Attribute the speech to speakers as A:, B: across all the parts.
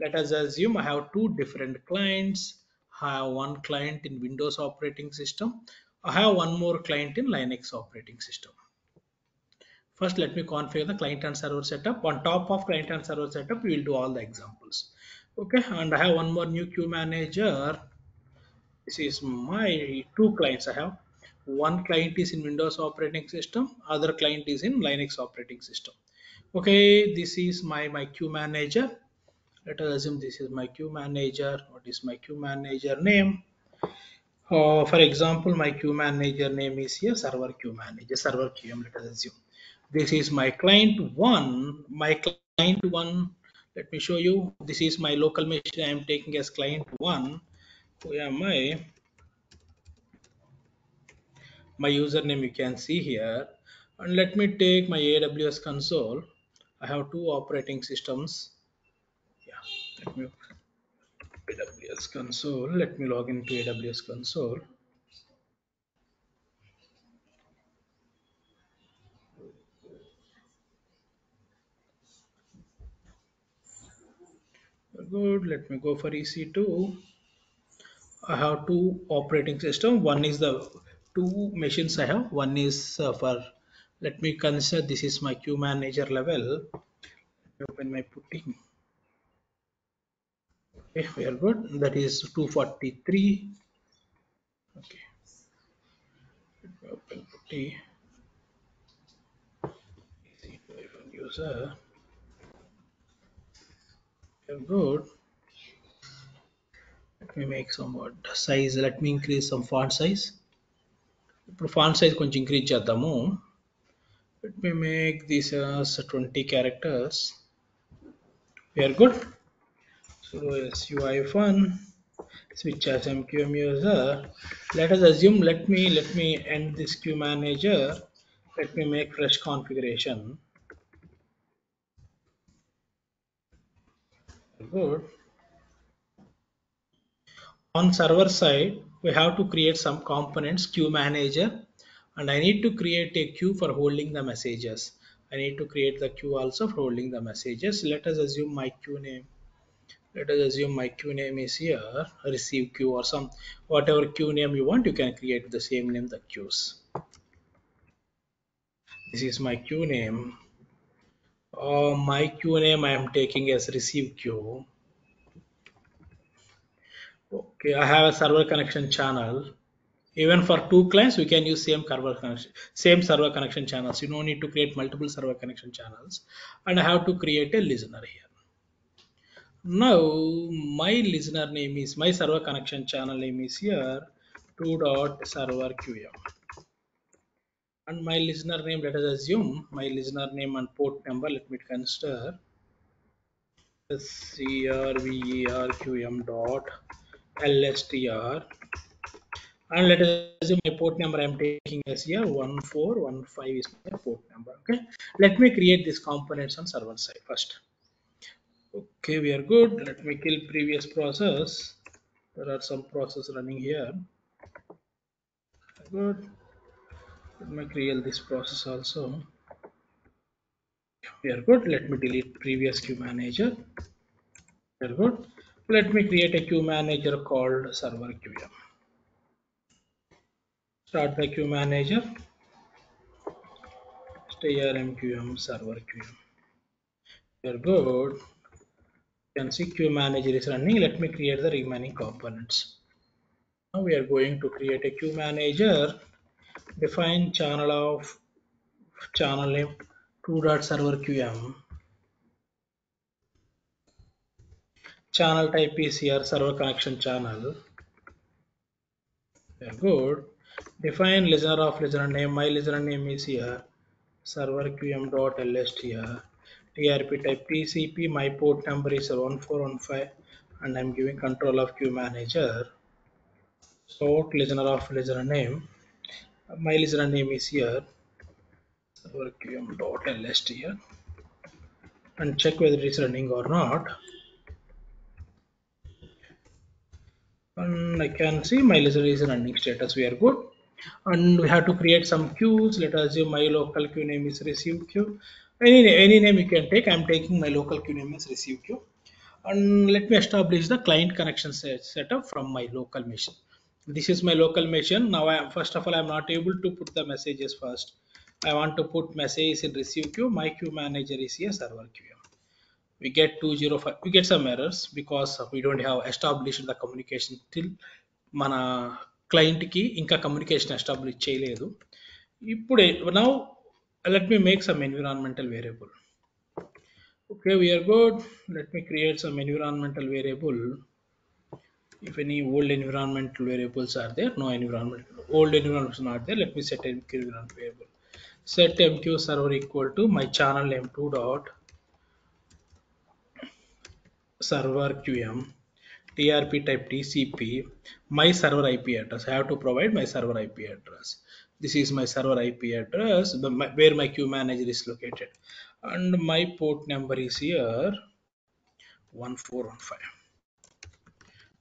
A: let us assume I have two different clients. I have one client in Windows operating system. I have one more client in Linux operating system. First, let me configure the client and server setup. On top of client and server setup, we will do all the examples. Okay, and I have one more new queue manager. This is my two clients I have. One client is in Windows operating system, other client is in Linux operating system. Okay, this is my, my queue manager let us assume this is my queue manager what is my queue manager name. Uh, for example my queue manager name is here server queue manager server qm let us assume. This is my client one my client one let me show you. This is my local machine i am taking as client one. Where am i? My username you can see here. And let me take my aws console. I have two operating systems let me AWS console. Let me log into AWS console. Good. Let me go for EC2. I have two operating system. One is the two machines I have. One is uh, for. Let me consider this is my queue manager level. Open my putting okay we are good that is 243 okay open putty user we are good let me make some what size let me increase some font size ఇప్పుడు font size కొంచెం increase చేద్దాము let me make this as 20 characters we are good so SUI fun switch as MQM user. Let us assume, let me, let me end this queue manager. Let me make fresh configuration. Good. On server side, we have to create some components, queue manager, and I need to create a queue for holding the messages. I need to create the queue also for holding the messages. Let us assume my queue name let us assume my queue name is here. Receive queue or some whatever queue name you want you can create the same name the queues this is my queue name. Uh, my queue name i am taking as receive queue okay i have a server connection channel. Even for two clients we can use same server connection same server connection channels. You don't need to create multiple server connection channels. And i have to create a listener here now my listener name is my server connection channel name is here 2 dot server qm and my listener name let us assume my listener name and port number let me consider. Crverqm dot lstr and let us assume my port number i'm taking as here 1415 is my port number okay? Let me create these components on server side first okay we are good. Let me kill previous process. There are some process running here. Good. Let me create this process also. We are good. Let me delete previous queue manager. We are good. Let me create a queue manager called server qm start the queue manager. Strmqm server qm we are good can see queue manager is running let me create the remaining components. Now we are going to create a queue manager define channel of channel name 2 dot server qm channel type is here server connection channel. Very good. Define listener of listener name. My listener name is here. Server qm dot lst here trp type tcp my port number is 1415 and i'm giving control of queue manager. Sort listener of listener name. My listener name is here. Server qm dot lst here. And check whether it is running or not. And I can see my listener is running status. We are good. And we have to create some queues. Let us assume my local queue name is receive queue any any name you can take I'm taking my local queue name as receive queue and let me establish the client connection set, setup from my local machine this is my local machine now i am first of all i'm not able to put the messages first i want to put messages in receive queue my queue manager is here server queue we get 205 we get some errors because we don't have established the communication till మన క్లయింట్కి ఇంకా communication establish చేయలేదు ఇప్పుడే now let me make some environmental variable. Okay we are good. Let me create some environmental variable. If any old environmental variables are there no environment old environments not there let me set environment variable. Set mq server equal to my channel m2 dot server qm trp type tcp my server ip address. I have to provide my server ip address this is my server ip address the, my, where my queue manager is located. And my port number is here 1415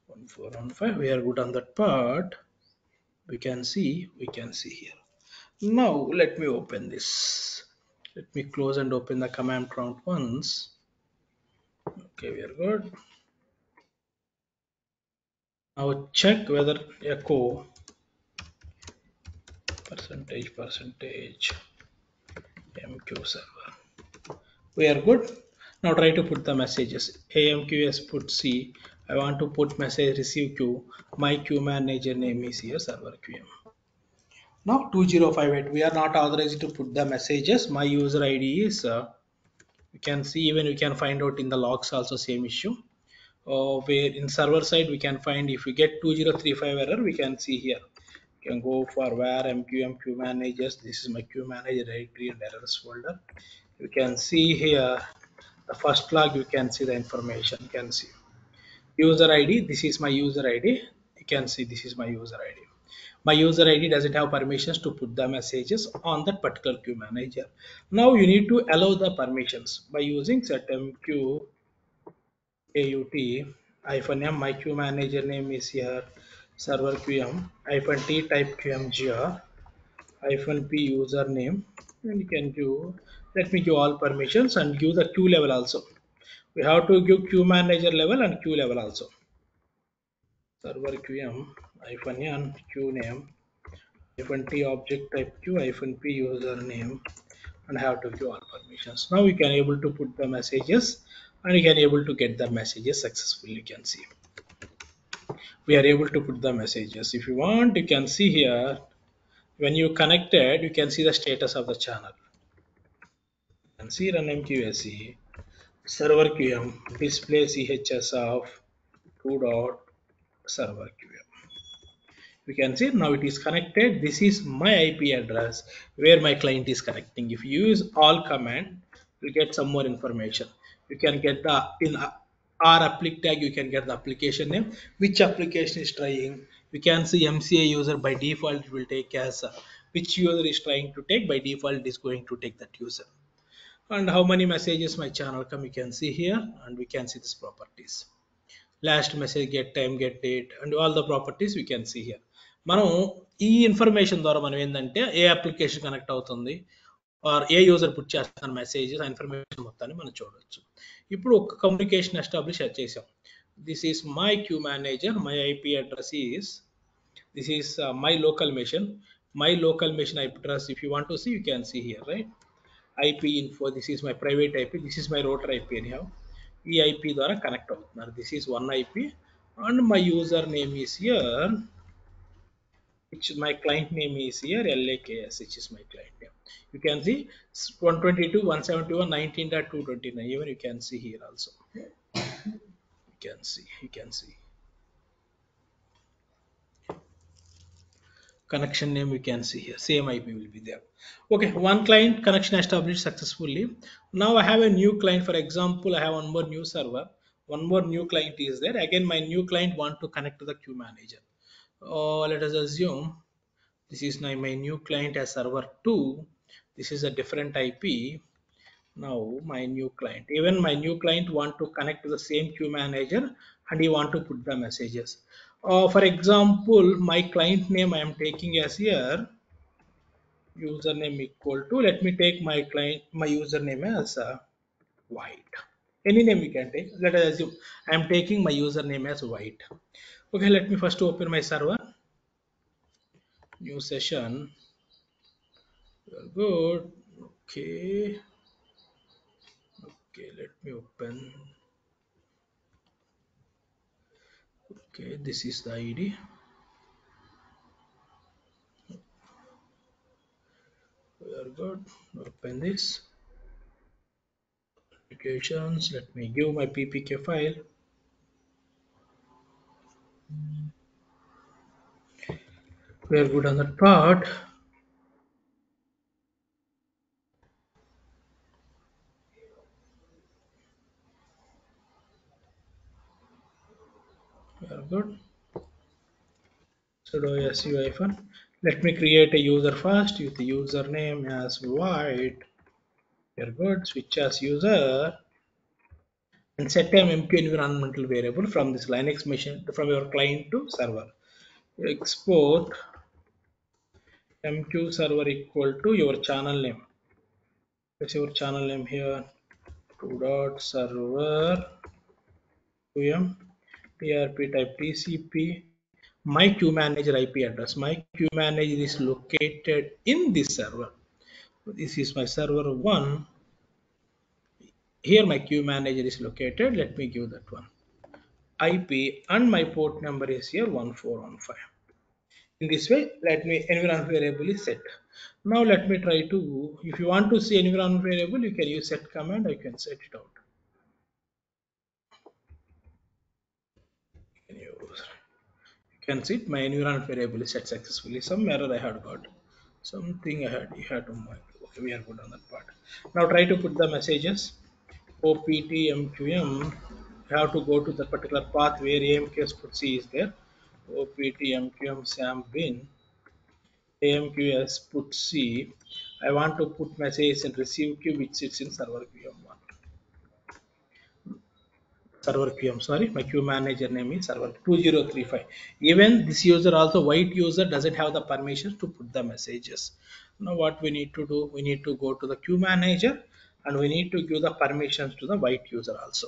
A: 1415 we are good on that part. We can see we can see here. Now let me open this. Let me close and open the command prompt once. Okay we are good. Now check whether echo percentage percentage. Mq server we are good. Now try to put the messages. Amqs put c. I want to put message receive queue my queue manager name is here server qm now 2058 we are not authorized to put the messages. My user id is uh, you can see even we can find out in the logs also same issue. Uh, where in server side we can find if we get 2035 error we can see here you can go for where mqm queue managers this is my queue manager directory and errors folder. You can see here the first log you can see the information you can see. User id this is my user id you can see this is my user id my user id doesn't have permissions to put the messages on that particular queue manager? Now you need to allow the permissions by using setmq aut hyphen m. My queue manager name is here server qm hyphen t type qmgr hyphen p username and you can do let me give all permissions and give the queue level also. We have to give queue manager level and queue level also. Server qm hyphen n queue name hyphen t object type queue hyphen p username and have to give all permissions. Now we can able to put the messages and you can able to get the messages successfully you can see we are able to put the messages. If you want you can see here when you connected you can see the status of the channel. You can see run mqsc server qm display chs of 2 dot server qm you can see now it is connected. This is my ip address where my client is connecting. If you use all command you get some more information. You can get the in r applic tag you can get the application name which application is trying we can see mca user by default it will take as uh, which user is trying to take by default is going to take that user and how many messages my channel come you can see here and we can see these properties last message get time get date and all the properties we can see here మనం ఈ information ద్వారా మనం ఏంటంటే ఏ application connect అవుతుంది or ఏ user put చేస్తున్న messages ఆ ఇన్ఫర్మేషన్ మొత్తాన్ని మనం చూడవచ్చు ఇప్పుడు ఒక కమ్యూనికేషన్ ఎస్టాబ్లిష్ చేసాం this is my queue manager my IP address is this is my local machine my local machine IP address if you want to see you can see here right IP info this is my private IP this is my rotor IP అని have ఈ IP ద్వారా connect అవుతున్నారు this is one IP and my user name is here which my client name is here LAKS which is my client name you can see 122 171 19.229 even you can see here also. You can see you can see. Connection name you can see here. Same ip will be there. Okay one client connection established successfully. Now i have a new client. For example i have one more new server. One more new client is there. Again my new client want to connect to the queue manager. Uh, let us assume this is my, my new client as server 2 this is a different ip now my new client. Even my new client want to connect to the same queue manager and he want to put the messages. Uh, for example my client name i am taking as here. Username equal to let me take my client my username as uh, white. Any name you can take. Let us assume i am taking my username as white. Okay let me first open my server. New session good. Okay. Okay let me open. Okay this is the id we are good. Open this. Applications. Let me give my ppk file. We are good on that part good sudo su hyphen let me create a user first with the username as white. you're good. Switch as user. And set time mq environmental variable from this linux machine from your client to server. Export mq server equal to your channel name. Let's your channel name here? Two dot server 2m PRP type TCP. My queue manager IP address. My queue manager is located in this server. This is my server one. Here my queue manager is located. Let me give that one. IP and my port number is here 1415. In this way, let me environment variable is set. Now let me try to, if you want to see environment variable, you can use set command, I can set it out. You can see my environment variable is set successfully. Some error i had got something i had you had to okay we are good on that part. Now try to put the messages. Opt mqm have to go to the particular path where amqs put c is there. Opt mqm sam bin. Amqs put c. I want to put message in receive queue which sits in server qm1 server qm sorry my queue manager name is server 2035 even this user also white user doesn't have the permissions to put the messages. Now what we need to do? We need to go to the queue manager and we need to give the permissions to the white user also.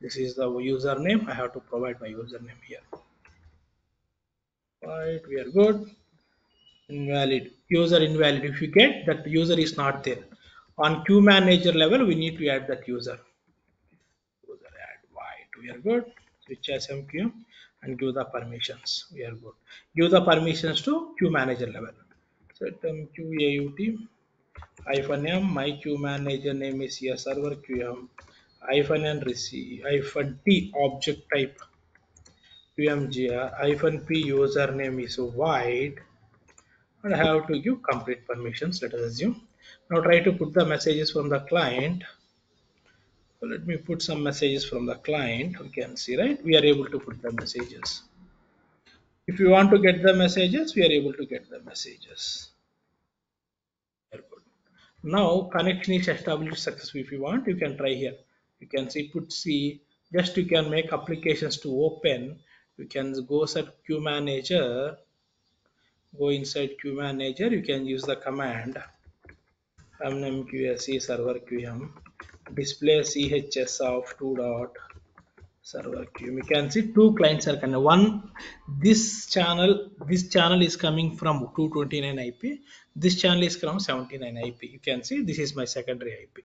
A: This is the username. I have to provide my username here. Right we are good. Invalid. User invalid. If you get that user is not there. On queue manager level we need to add that user we are good. Switch as mqm and give the permissions. We are good. Give the permissions to queue manager level. Set mqaut hyphen m my queue manager name is here server qm hyphen n receive hyphen t object type. Qmgr uh, hyphen p username is wide and I have to give complete permissions let us assume. Now try to put the messages from the client let me put some messages from the client we can see right we are able to put the messages if you want to get the messages we are able to get the messages now connection is established successfully. If you want, you can try here. You can see put C. Just you can make applications to open. You can go set queue manager. Go inside queue manager. You can use the command runmqsc server qm display chs of 2 dot server queue. You can see two clients are connected. One this channel this channel is coming from 229 ip this channel is from 79 ip you can see this is my secondary ip